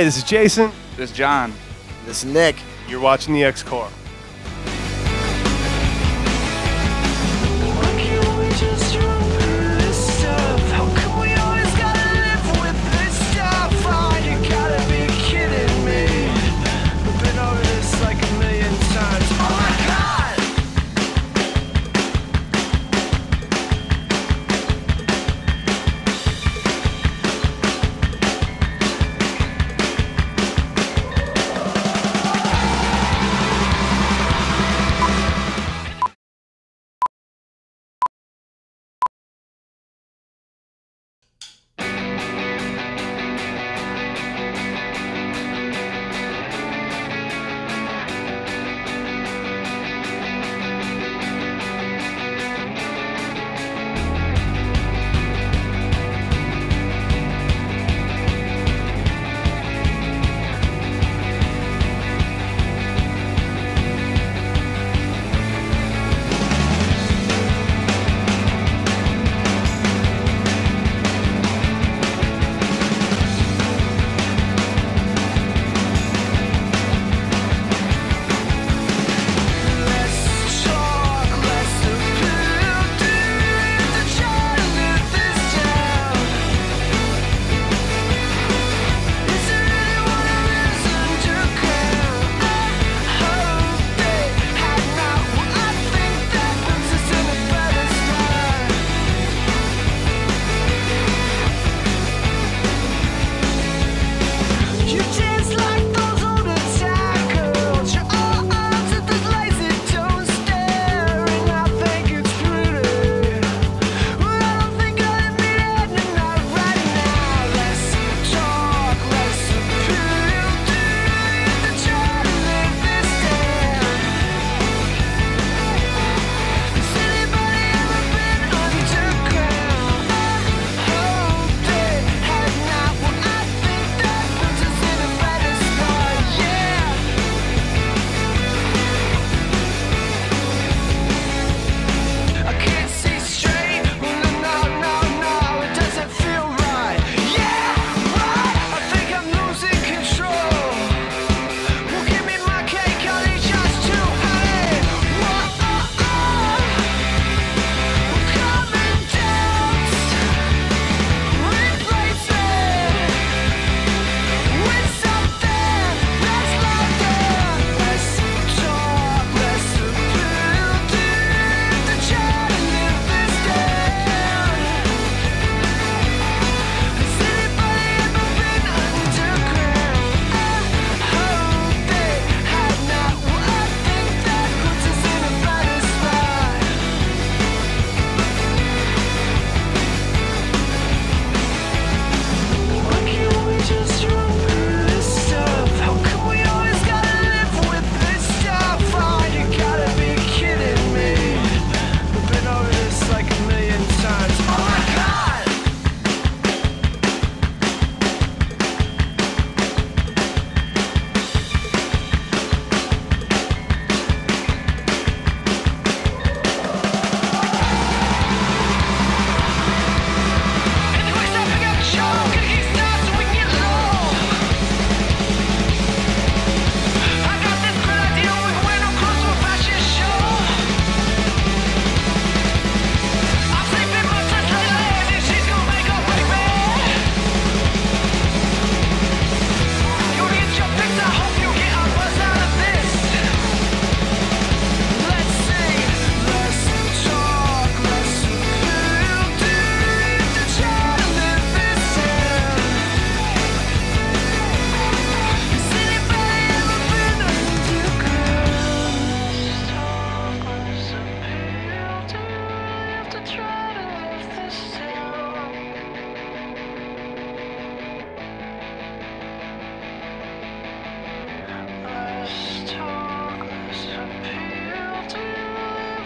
Hey, this is Jason. This is John. This is Nick. You're watching the Xcorps.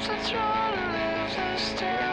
Let's try to live this down.